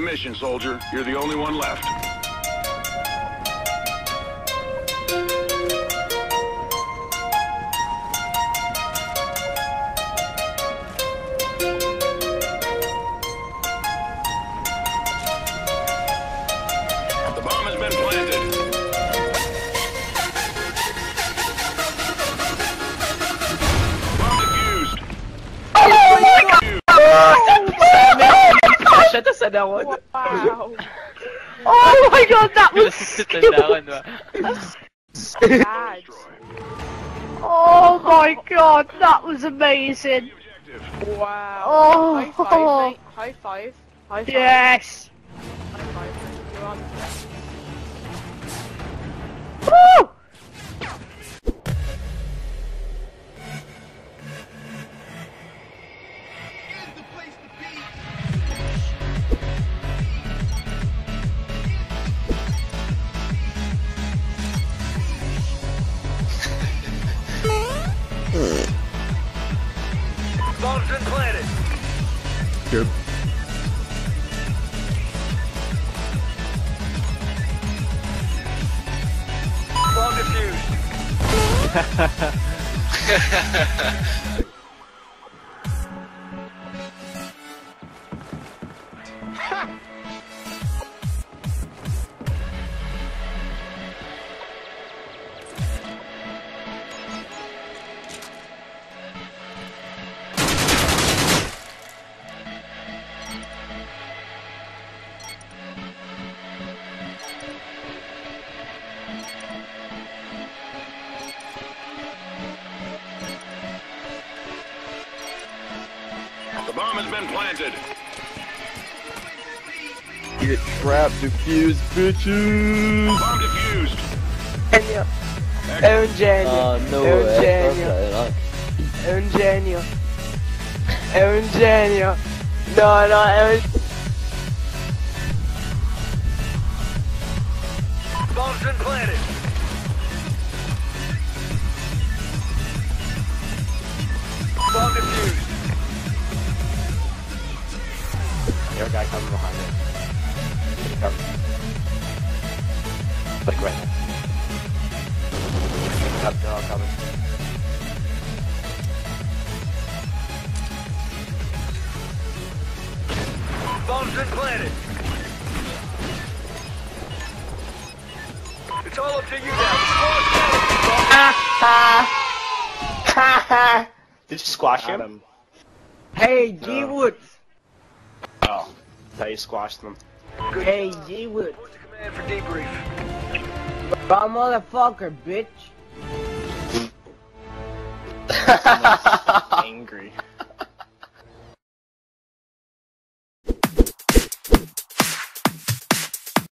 mission, soldier. You're the only one left. Siya to sa dawon. Wow. Oh my god, that was Sa dawon ba? Bad. Oh my god, that was amazing. Wow. Oh. High five, mate. High five. High five. Yes. High five. You're on. Woo! Good. Bomb defused. Bomb has been planted. Get trapped, defused, bitches! Bomb defused. Genio. È un genio. Oh, no è un way. genio. Okay, È un genio. È un genio. No, no, è un... Bomb's been planted. Guy coming behind it. Come. Like right now. Up, they're all coming. Bomb's been planted. It's all up to you now. Squad's Did you squash him? Hey, G-Wood. Thought you squashed him. Hey, G-Wood. Report to command for debrief. Bro, motherfucker, bitch. Angry.